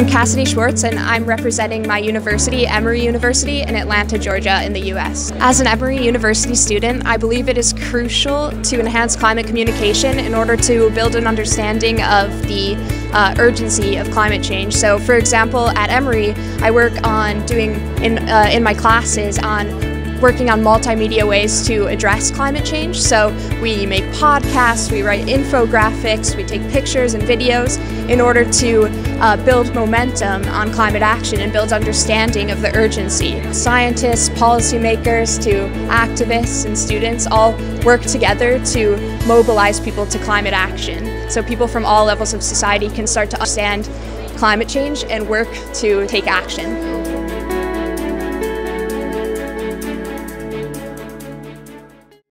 I'm Cassidy Schwartz and I'm representing my university, Emory University in Atlanta, Georgia in the US. As an Emory University student, I believe it is crucial to enhance climate communication in order to build an understanding of the uh, urgency of climate change. So for example, at Emory, I work on doing, in, uh, in my classes, on working on multimedia ways to address climate change. So we make podcasts, we write infographics, we take pictures and videos in order to uh, build momentum on climate action and build understanding of the urgency. Scientists, policymakers, to activists and students all work together to mobilize people to climate action. So people from all levels of society can start to understand climate change and work to take action.